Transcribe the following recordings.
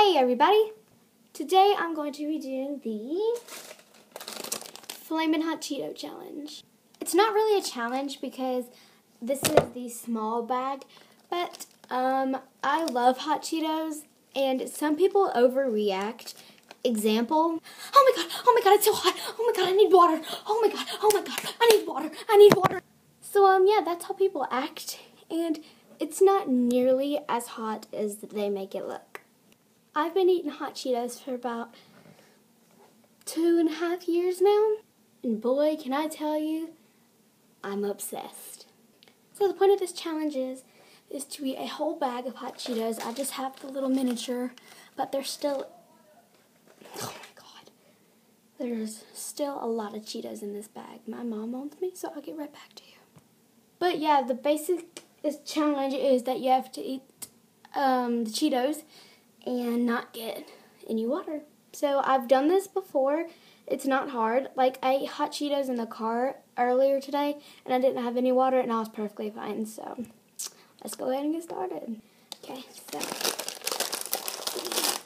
Hey everybody! Today I'm going to be doing the Flamin' Hot Cheeto Challenge. It's not really a challenge because this is the small bag, but um, I love Hot Cheetos and some people overreact. Example, oh my god, oh my god, it's so hot, oh my god, I need water, oh my god, oh my god, I need water, I need water. So um, yeah, that's how people act and it's not nearly as hot as they make it look. I've been eating hot Cheetos for about two and a half years now, and boy, can I tell you, I'm obsessed. So the point of this challenge is, is to eat a whole bag of hot Cheetos. I just have the little miniature, but there's still, oh my god, there's still a lot of Cheetos in this bag. My mom owns me, so I'll get right back to you. But yeah, the basic challenge is that you have to eat um, the Cheetos and not get any water. So I've done this before. It's not hard. Like I ate hot Cheetos in the car earlier today and I didn't have any water and I was perfectly fine. So let's go ahead and get started. Okay, so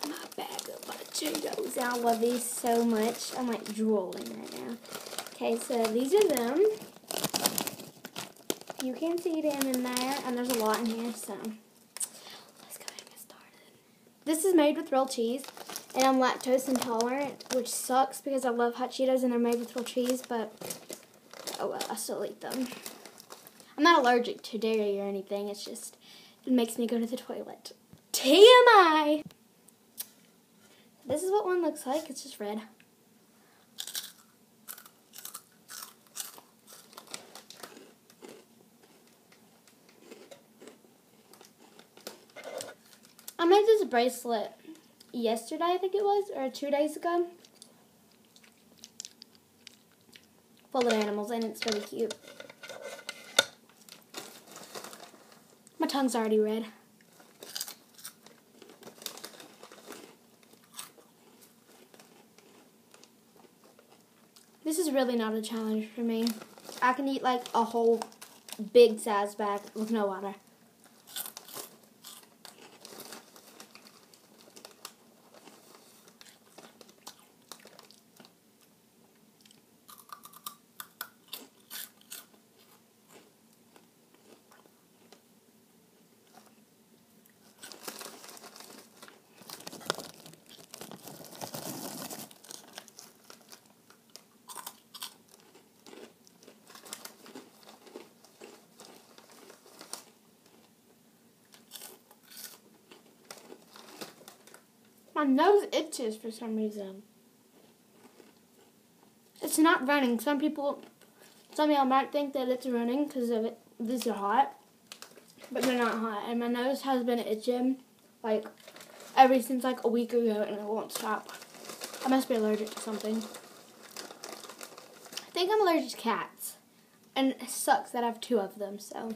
my bag of Cheetos. I love these so much. I'm like drooling right now. Okay, so these are them. You can see them in there, and there's a lot in here, so let's go ahead and get started. This is made with real cheese, and I'm lactose intolerant, which sucks because I love hot Cheetos and they're made with real cheese, but oh well, I still eat them. I'm not allergic to dairy or anything, it's just, it makes me go to the toilet. TMI! This is what one looks like, it's just red. Made this bracelet yesterday, I think it was, or two days ago. Full of animals, and it's really cute. My tongue's already red. This is really not a challenge for me. I can eat like a whole big size bag with no water. My nose itches for some reason. It's not running. Some people, some y'all might think that it's running because of it. These are hot, but they're not hot. And my nose has been itching like ever since like a week ago, and it won't stop. I must be allergic to something. I think I'm allergic to cats, and it sucks that I have two of them. So.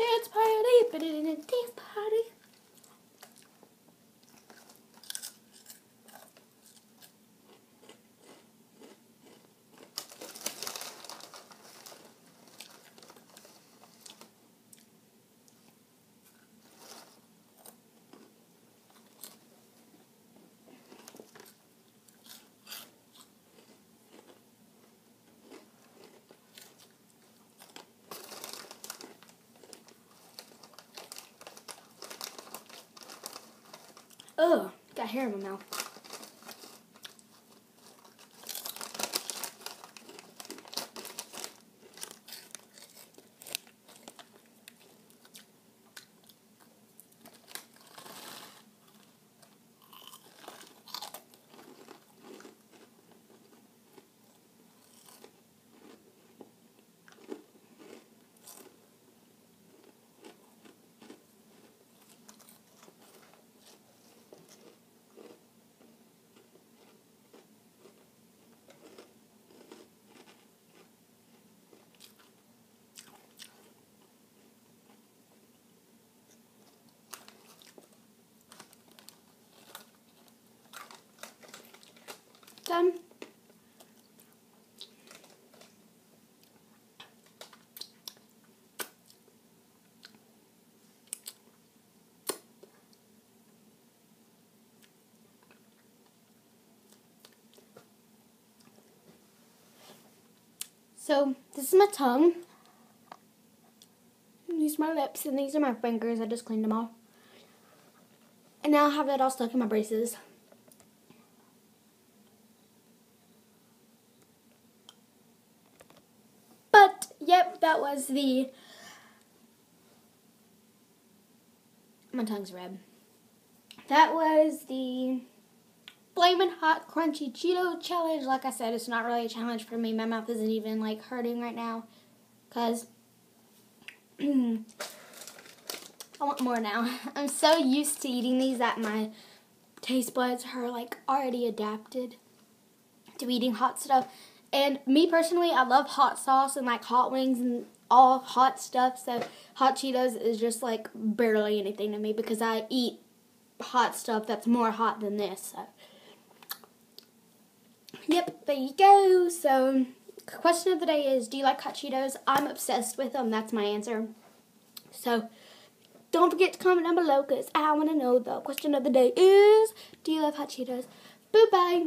dance but it in a dance party. Ugh, got hair in my mouth. So this is my tongue. These are my lips and these are my fingers. I just cleaned them all. And now I have that all stuck in my braces. But, yep, that was the... My tongue's red. That was the Flamin' Hot Crunchy Cheeto Challenge. Like I said, it's not really a challenge for me. My mouth isn't even, like, hurting right now. Because... I want more now. I'm so used to eating these that my taste buds are, like, already adapted to eating hot stuff. And me personally, I love hot sauce and like hot wings and all hot stuff. So hot Cheetos is just like barely anything to me because I eat hot stuff that's more hot than this. So. Yep, there you go. So question of the day is, do you like hot Cheetos? I'm obsessed with them. That's my answer. So don't forget to comment down below because I want to know the question of the day is, do you love hot Cheetos? Bye bye.